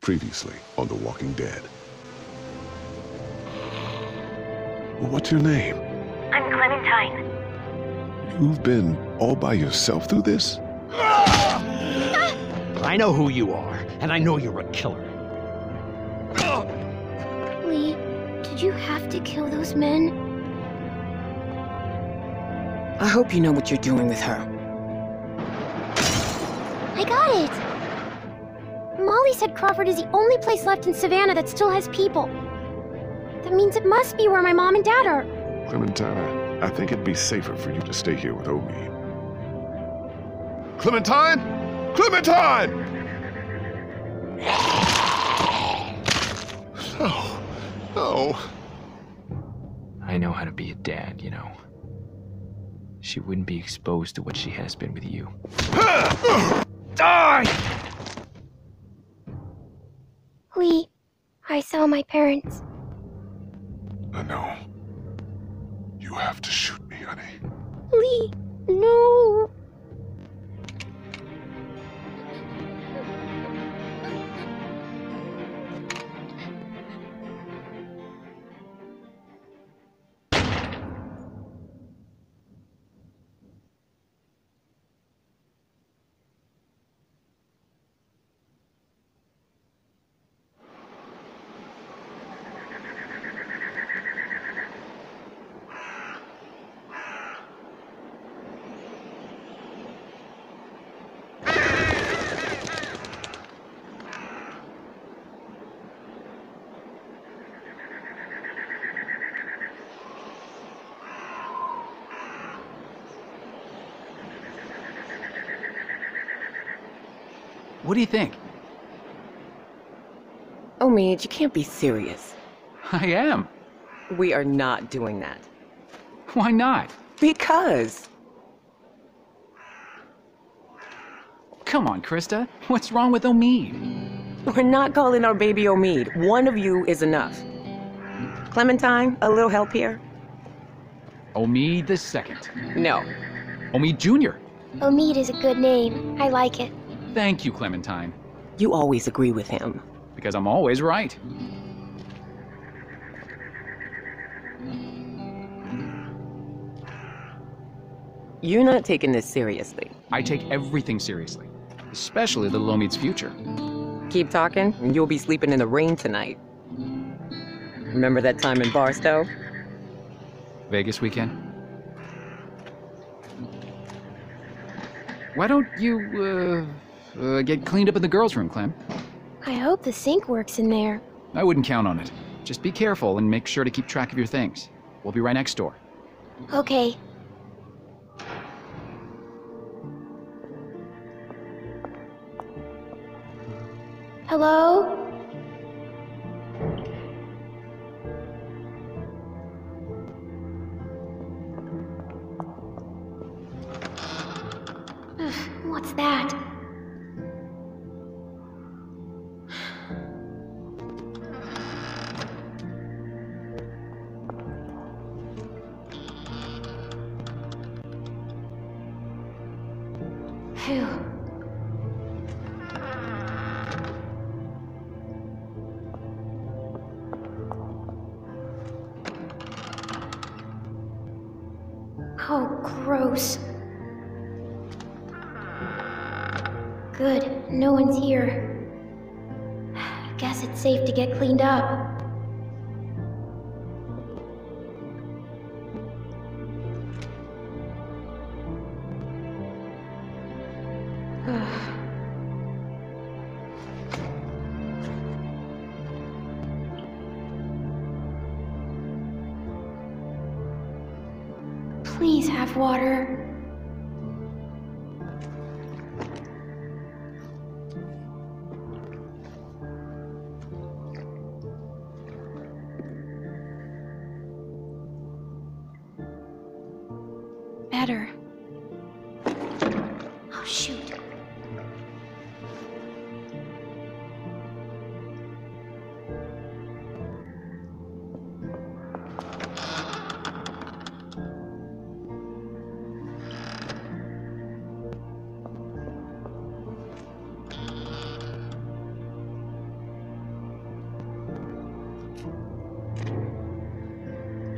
Previously on The Walking Dead. What's your name? I'm Clementine. You've been all by yourself through this? I know who you are, and I know you're a killer. Lee, did you have to kill those men? I hope you know what you're doing with her. I got it! Molly said Crawford is the only place left in Savannah that still has people. That means it must be where my mom and dad are. Clementine, I think it'd be safer for you to stay here with Omid. Clementine! Clementine! No. No. I know how to be a dad, you know. She wouldn't be exposed to what she has been with you. Die! Lee, I saw my parents. I know. You have to shoot me, honey. Lee, no. What do you think? Oh, Omid, you can't be serious. I am. We are not doing that. Why not? Because. Come on, Christa. What's wrong with Omid? We're not calling our baby Omid. One of you is enough. Clementine, a little help here? Omid the second. No. Omid Jr. Omid is a good name. I like it. Thank you, Clementine. You always agree with him. Because I'm always right. You're not taking this seriously. I take everything seriously, especially the Omid's future. Keep talking, and you'll be sleeping in the rain tonight. Remember that time in Barstow? Vegas weekend? Why don't you, uh, uh, get cleaned up in the girls' room, Clem? I hope the sink works in there. I wouldn't count on it. Just be careful and make sure to keep track of your things. We'll be right next door. Okay. Hello? Phew. Oh, gross. Good, no one's here. Guess it's safe to get cleaned up. Please have water. Better.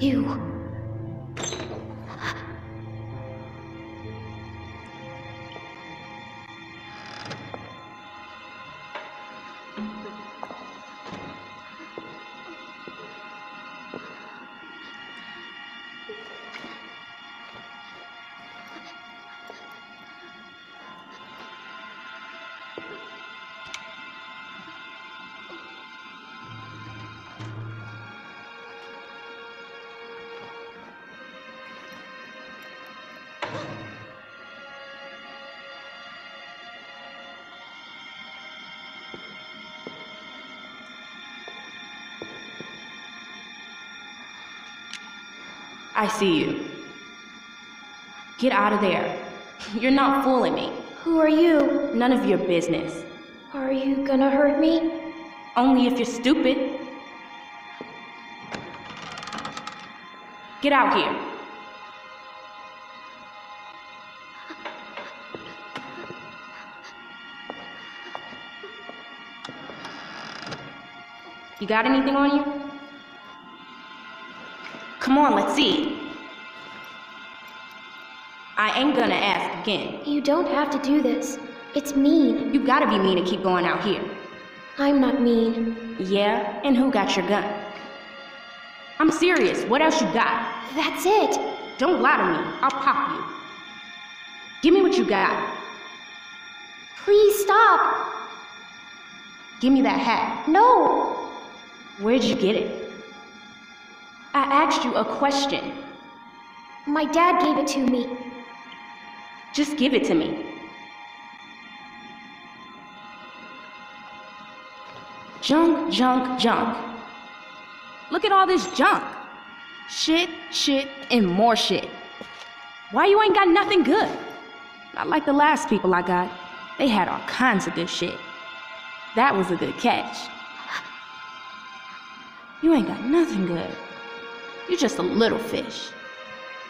You. I see you. Get out of there. You're not fooling me. Who are you? None of your business. Are you gonna hurt me? Only if you're stupid. Get out here. You got anything on you? Come on, let's see. I ain't gonna ask again. You don't have to do this. It's mean. You gotta be mean to keep going out here. I'm not mean. Yeah? And who got your gun? I'm serious. What else you got? That's it. Don't lie to me. I'll pop you. Give me what you got. Please stop. Give me that hat. No. Where'd you get it? I asked you a question. My dad gave it to me. Just give it to me. Junk, junk, junk. Look at all this junk. Shit, shit, and more shit. Why you ain't got nothing good? Not like the last people I got. They had all kinds of good shit. That was a good catch. You ain't got nothing good. You just a little fish.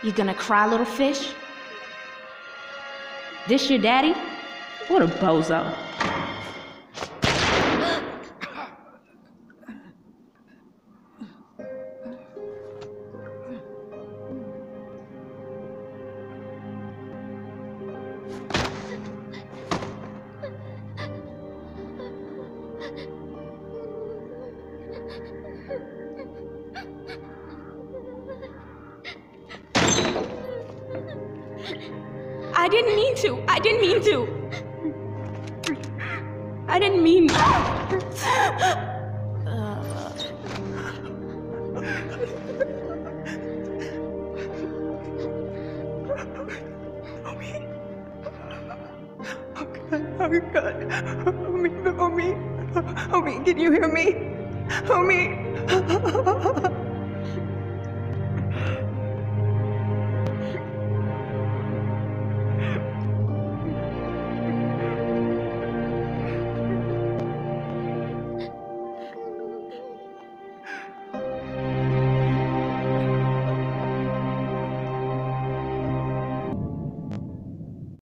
You gonna cry, little fish? This your daddy? What a bozo. I didn't mean to. I didn't mean to. I didn't mean. To. Oh God. Omid, Omid. Omid, can you hear me? Omid.